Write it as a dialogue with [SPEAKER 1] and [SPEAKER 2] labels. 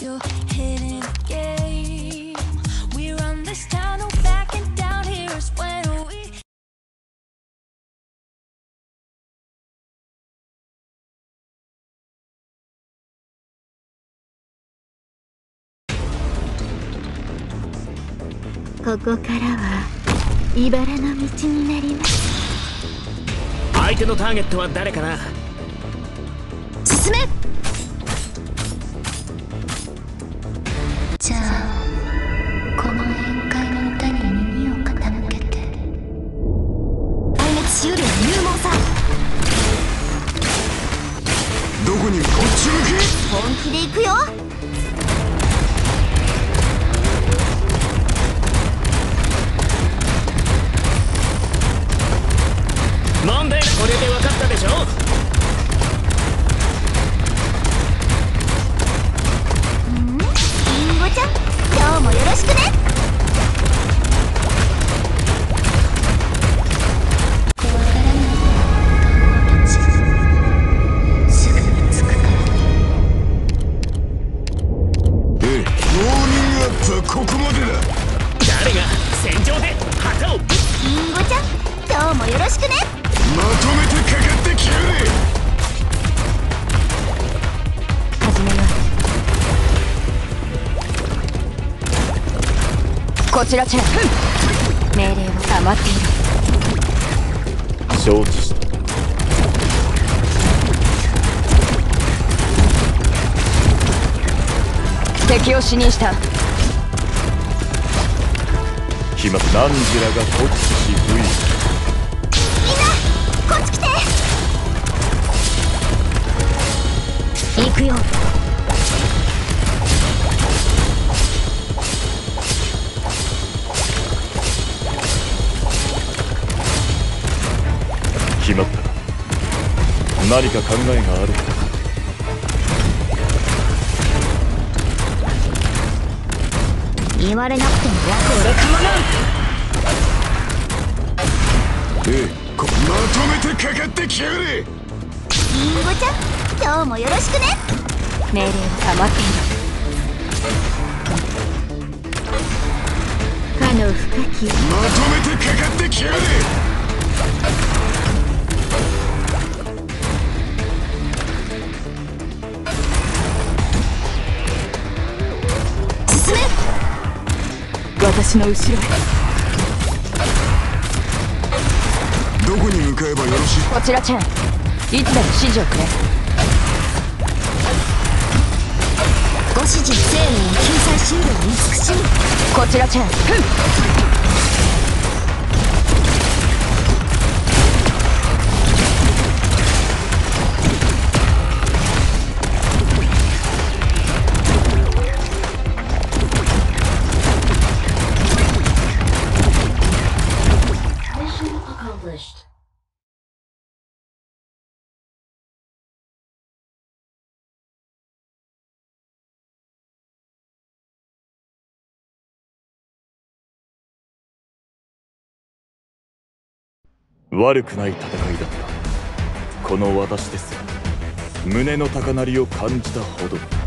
[SPEAKER 1] ここからは茨の道になります
[SPEAKER 2] 相手のターゲットは誰かな
[SPEAKER 1] 進めしうる勇猛さ。
[SPEAKER 3] どこにこっち向け
[SPEAKER 1] 本気で行くよ
[SPEAKER 2] 誰が戦場で旗を。
[SPEAKER 1] リンゴちゃん今日もよろしくね。
[SPEAKER 3] まとめてかかってきやがれ
[SPEAKER 1] 始めようこちらチェン命令は余っている。
[SPEAKER 4] 承知した。
[SPEAKER 1] 敵を死にした
[SPEAKER 4] 暇何時らが突し V
[SPEAKER 1] みんなこっち来て。行くよ。
[SPEAKER 4] 決まった。何か考えがある
[SPEAKER 1] 言われなくても俺かもな
[SPEAKER 3] ええこまとめてかかってきやがれ。
[SPEAKER 1] リンゴちゃん今日もよろしくね。命令は余っている。かの深き
[SPEAKER 3] まとめてかかっ
[SPEAKER 1] 私の後ろへ。
[SPEAKER 3] どこに向かえばよろしい？
[SPEAKER 1] こちらチェン。いつでも指示をくれ。ご指示生命を救済しうる慈しみこちらチェン。ふん
[SPEAKER 4] 悪くない戦いだった。この私ですら胸の高鳴りを感じたほど。